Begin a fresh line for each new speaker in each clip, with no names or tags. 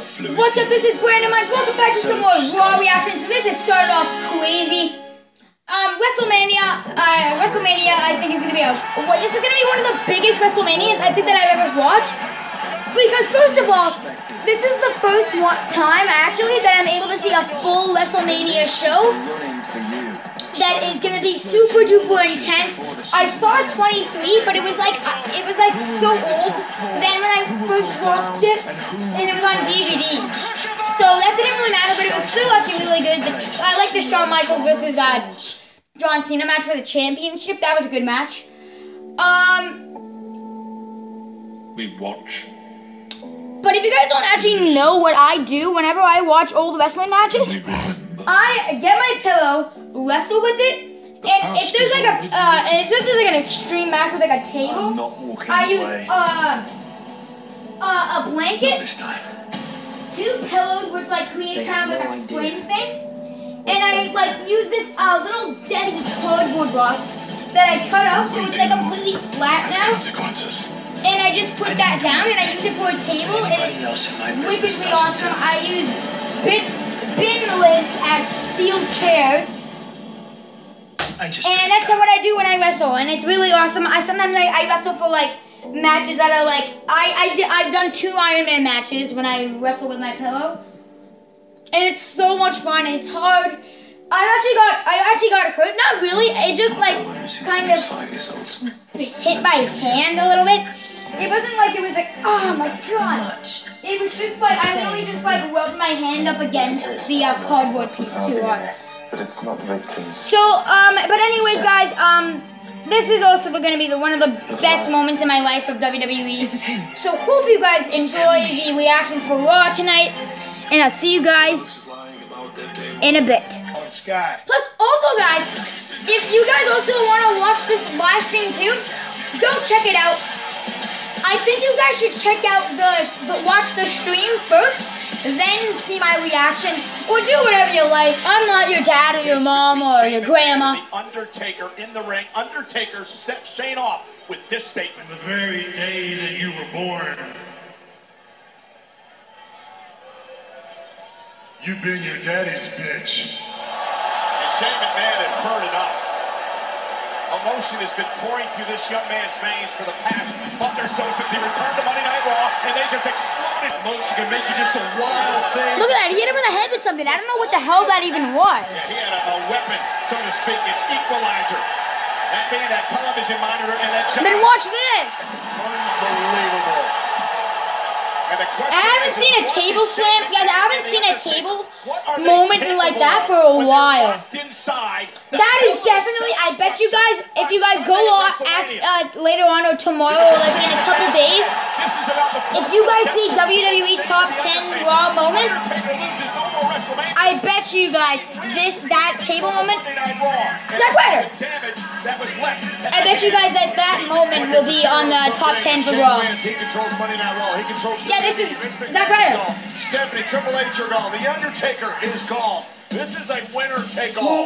fluid.
What's up? This is Brandon Myers. Welcome back to some more Raw reactions. So this has started off crazy. Um, WrestleMania, uh, WrestleMania, I think is gonna be a. What, this is gonna be one of the biggest WrestleManias I think that I've ever watched. Because first of all, this is the first one, time actually that I'm able to see a full WrestleMania show that is gonna be super duper intense. I saw 23, but it was like uh, it was like so old. Then when I first watched it, and it was on DVD, so that didn't really matter. But it was still actually really good. The, I like the Shawn Michaels versus uh, John Cena match for the championship. That was a good match. Um,
We watch.
but if you guys don't actually know what I do whenever I watch old wrestling matches. I get my pillow, wrestle with it, and if there's like a, uh, and if there's like an extreme match with like a
I'm
table, I use
away.
uh, uh, a blanket,
this time.
two pillows, which like create kind of like a spring thing, and I like use this uh little Debbie cardboard box that I cut up so it's like completely flat now,
Consequences.
and I just put that down and I use it for a table, and it's wickedly awesome. I use bit bin lids as steel chairs.
I just.
And that's what I do when I wrestle, and it's really awesome. I sometimes I, I wrestle for like matches that are like I, I I've done two Iron Man matches when I wrestle with my pillow, and it's so much fun. It's hard. I actually got I actually got hurt. Not really. It just like kind of hit my hand a little bit. It wasn't like it was like oh my god. It was just like I literally just like rubbed my hand up against the uh, cardboard piece too hard.
But it's not victims.
So, um, but anyways, guys, um, this is also going to be the, one of the best moments in my life of WWE. So, hope you guys enjoy the reactions for Raw tonight, and I'll see you guys in a bit.
Sky.
Plus, also, guys, if you guys also want to watch this live stream too, go check it out. I think you guys should check out the, the watch the stream first, then see my reaction, or do whatever you like. I'm not your dad or your mom or your grandma.
The Undertaker in the ring. Undertaker set Shane off with this statement.
The very day that you were born, you've been your daddy's bitch.
And Shane McMahon had heard enough. Emotion has been pouring through this young man's veins for the past month or so since he returned to Monday Night Raw, and they just exploded. Emotion can make you just a wild thing.
Look at that, he hit him in the head with something. I don't know what the hell that even was.
He had a, a weapon, so to speak. It's equalizer. That being that television monitor and that
Then watch this.
Unbelievable. And the question
I haven't seen a table slam. Guys, I haven't seen a table
What are they
moment like that for a while. That is definitely. I bet you guys, if you guys go on at uh, later on or tomorrow, or like in a couple days,
This is about the
if you guys see WWE top 10 Raw moments, I bet you guys this that table moment.
Monday Night Raw.
Zack Ryder.
Damage that was left.
I bet you guys that that moment will be on the top 10 for Raw.
He controls Monday Night Raw. He controls
Yeah, this is Zack Ryder.
Stephanie, Triple H are gone. The Undertaker is gone. This is a winner take all.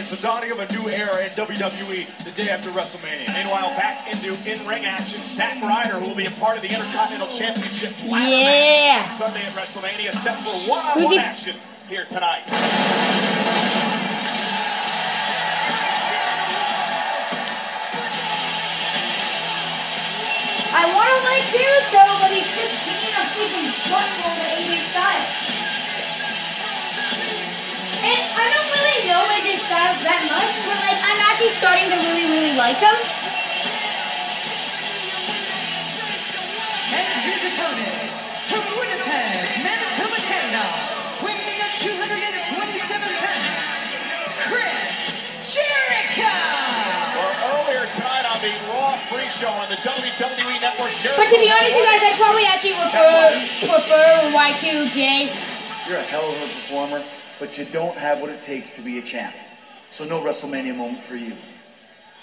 Either way, it's the dawning of a new era in WWE the day after WrestleMania. Meanwhile, back into in-ring action, Zack Ryder, who will be a part of the Intercontinental Championship
Yeah.
match Sunday at WrestleMania, set for
Who's
one-on-one
he?
action here tonight.
I want to like Jericho, but he's just being a freaking butthole to AJ Styles. That much, but like I'm actually starting to really, really like him.
And his opponent, from Winnipeg, Manitoba, Canada, weighing in at 227 pounds, Chris Jericho!
Well, earlier tonight on the Raw Pre-Show on the WWE Network.
But to be honest, you guys, I'd probably actually prefer prefer Y2J.
You're a hell of a performer, but you don't have what it takes to be a champ. So no WrestleMania moment for you.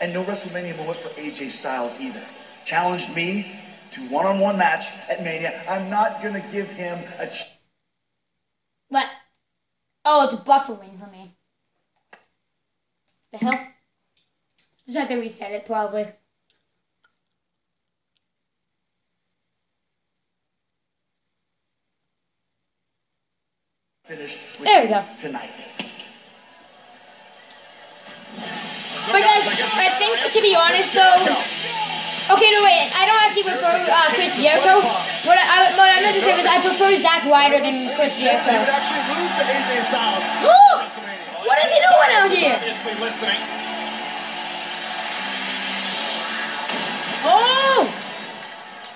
And no WrestleMania moment for AJ Styles either. Challenged me to one-on-one match at Mania. I'm not gonna give him a ch-
What? Oh, it's a buffering for me. The hell? Just have to reset it, probably.
finished with
There we go.
tonight.
But guys, I think to be honest though, okay, no wait, I don't actually prefer uh, Chris Jericho. What I, what I meant to say was I prefer Zack Ryder than Chris Jericho. what is he doing out here? Oh,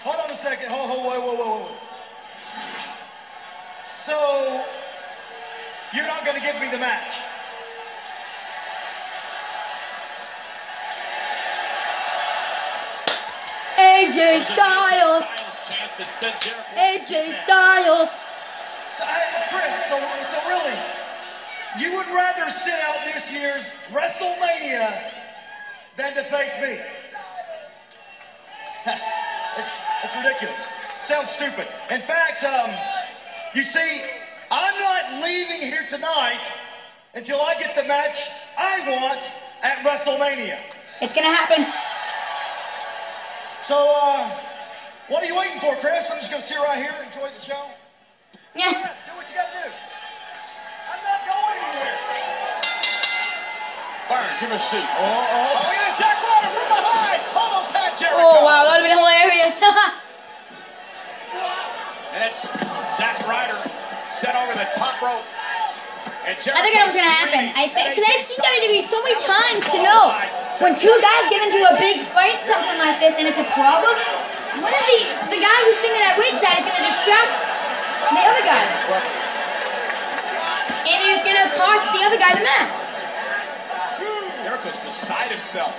Hold on a second. Hold, whoa, whoa, whoa, whoa. So, you're not going to give me the match?
AJ Styles,
chance that sent Jericho.
AJ Styles.
So, Chris, so, so really, you would rather sit out this year's WrestleMania than to face me? it's, it's ridiculous. Sounds stupid. In fact, um, you see, I'm not leaving here tonight until I get the match I want at WrestleMania.
It's gonna happen.
So, uh, what are you waiting for, Chris? I'm just gonna sit right here and enjoy the show.
Yeah.
Do what you gotta do. I'm not going anywhere.
Byron, give him a seat.
Oh, oh.
Oh, look at Zack Ryder from behind. Almost had Jericho.
Oh wow, that would've been hilarious.
And it's Zack Ryder set over the top rope. And
I think it was gonna happen. I think because I've seen WWE so many times to know when two guys get into a big fight, something like this, and it's a problem. One of the the guy who's standing at ringside is gonna distract the other guy, and it's gonna cost the other guy the match.
Jericho's beside himself.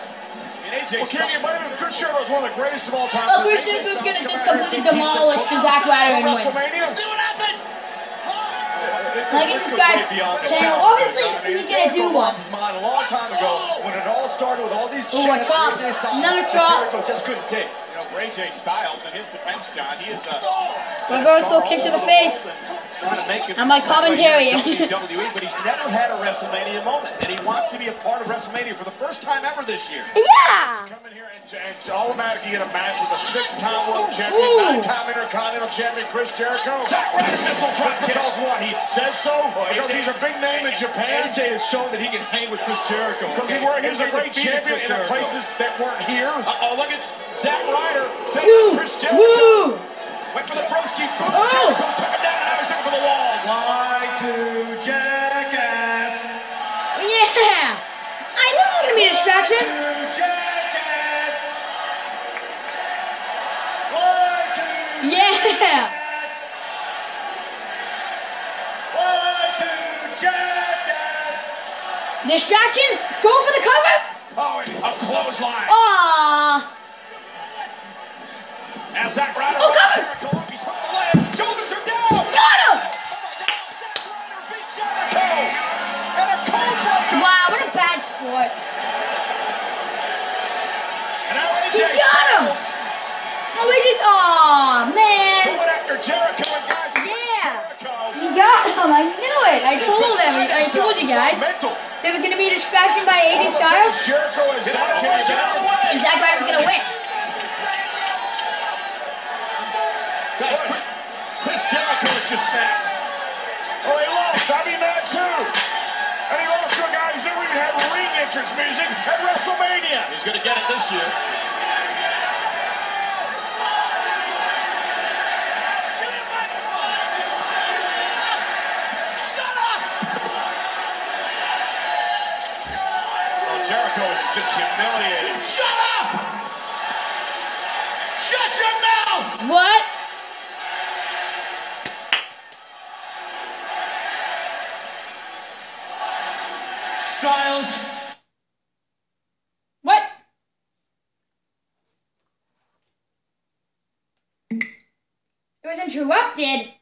I AJ
Well, can you blame him? Chris Jericho is one of the greatest of all time.
Oh, Chris Jericho's gonna just completely demolish the Zack Ryder and win.
WrestleMania?
See what happens.
Like this guy channel, obviously he's gonna do one.
Mind a long time ago when it all started with all these
Ooh, a chop. Another chop.
Just couldn't take.
You know, AJ Styles in his defense, John, he is a
Reversal kick to the face.
Trying to make it
I'm like commentary.
WWE, but he's never had a WrestleMania moment, and he wants to be a part of WrestleMania for the first time ever this year.
Yeah.
Come in here and, and automatically get a match with a six-time world champion,
Ooh.
nine-time intercontinental champion Chris Jericho.
Zack Ryder missile drop kick.
Because what? He says so? Because he's a big name in Japan?
AJ has shown that he can hang with Chris Jericho.
Because he,
okay?
were, he was a great champion in places that weren't here.
Uh-oh, look at Zack Ryder. Set
Woo.
Chris Jericho.
Woo.
Went for the broski boot.
Oh.
Jericho took him down, and now for the walls.
Y2 jackass.
Yeah. I knew there was gonna be a distraction.
To jackass. Y2
Yeah.
Y2 jackass.
Distraction. Go for the cover.
Oh, a clothesline.
Aw.
Now Zack Ryder.
Oh, cover.
He's hooked the leg. Shoulders are down.
Got him.
Oh, God. Zack Ryder beat Jericho. And a code breaker.
Wow, what a bad sport.
And now AJ
He got him. Oh, we just. Aw, man.
Going after Jericho and guys.
Yeah. He got him. I knew it. I told every. I told you guys. There was gonna be a distraction by AJ Styles,
Jericho is
Get out of the Guys, Chris, Chris Jericho has just snapped.
Oh, he lost. I'd be mad too. And he lost to a guy who's never even had ring entrance music at WrestleMania.
He's going to get it this year. Shut up! Well, Jericho is just humiliated. Shut up! Shut your mouth!
What? What? It was interrupted.